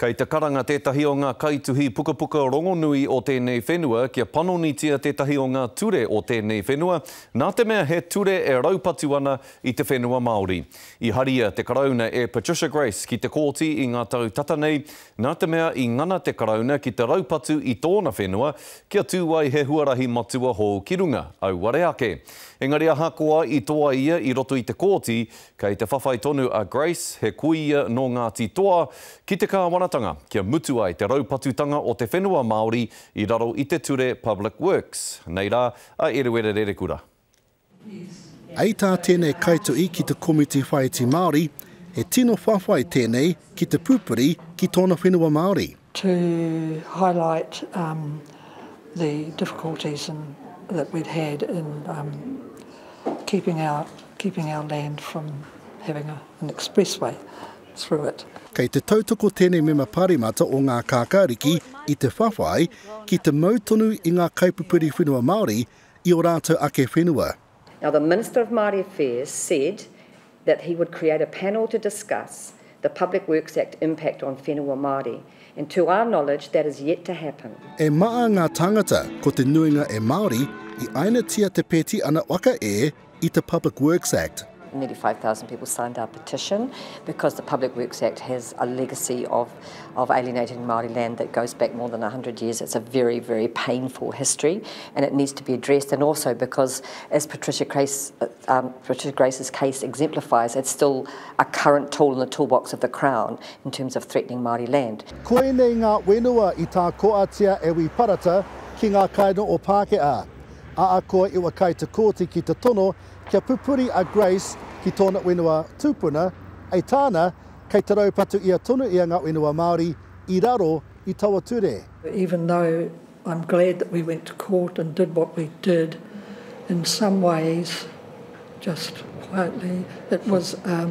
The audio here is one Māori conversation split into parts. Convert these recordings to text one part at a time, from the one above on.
Kei te karanga tētahi o ngā kaituhi pukapuka rongonui o tēnei whenua kia panonitia tētahi o ngā ture o tēnei whenua, nā te mea he ture e raupatu ana i te whenua Māori. I haria te Karauna e Patricia Grace ki te Kōti i ngā tau tata nei, nā te mea i ngana te Karauna ki te raupatu i tōna whenua kia tū ai he huarahi matua hou ki runga, auare ake. Engari ahakoa i toa ia i roto i te Kōti, Kei te whawhai tonu a Grace, he kuia nō Ngāti Toa, ki te kāwanatanga kia mutu ai te raupatutanga o te whenua Māori i raro i te ture Public Works, nei rā, a Eruera Rerekura. Hei tā tēnei kaituhi ki te Komiti Whāiti Māori, he tino whawhai tēnei ki te pupuri ki tōna whenua Māori. to highlight um the difficulties in that we'd had in um keeping our keeping our land from having a an expressway through it. Kei te tautoko tēnei mema Pāremata o ngā kākāriki i te whawhai ki te mau tonu i ngā kaipupuri whenua Māori i ō rātou ake whenua. Now the Minister of Māori Affairs said that he would create a panel to discuss the Public Works Act impact on whenua Māori and to our knowledge that is yet to happen. E maa nga tangata ko te nuinga e Maori i ainatia te peti ana waka e i te Public Works Act. Nearly 5000 people signed our petition because the Public Works Act has a legacy of of alienating Māori land that goes back more than 100 years. It's a very, very painful history and it needs to be addressed. And also because, as Patricia, Grace, uh, um, Patricia Grace's case exemplifies, it's still a current tool in the toolbox of the Crown in terms of threatening Māori land. Koinei ngā whenua i tā koatia e Wī Parata ki ngā kaino o Pākehā. A akoa i wa kai te kōti ki te tono kia pupuri a Grace ki tōna whenua tūpuna, ei tāna, Kei te raupatu ia tonu i a nga wenua Maori i raro i taua ture. Even though I'm glad that we went to court and did what we did, in some ways, just quietly, it was a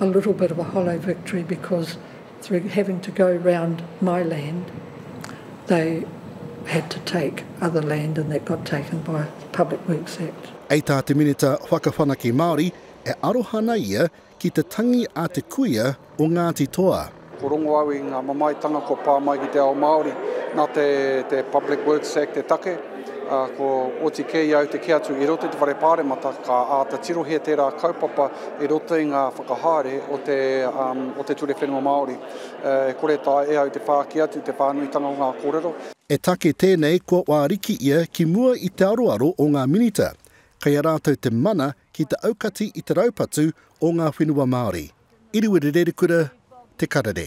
little bit of a hollow victory because through having to go round my land, they had to take other land and that got taken by the Public Works Act. I tā te Minita Whakawhanake Māori, e aroha ana ia Ki te tangi a te kuia o Ngāti Toa. Ko rongo au i ngā mamaetanga kua pā mai ki te ao Māori, nā te Public Works Act te take, ā, kua oti kē i au te kī atu i roto i te whare pāremata ka āta tirohia tērā kaupapa i roto i ngā whakahaere o te, o te Ture Whenua Māori. E kore taea e au te whāki atu te whānuitanga o ngā kōrero. He take tēnei kua wārikiia ki mua i te aroaro o ngā Minita, Kei a rātou te mana ki te aukati i te raupatu o ngā whenua Māori. Iriwiri Rerekura, Te Karere.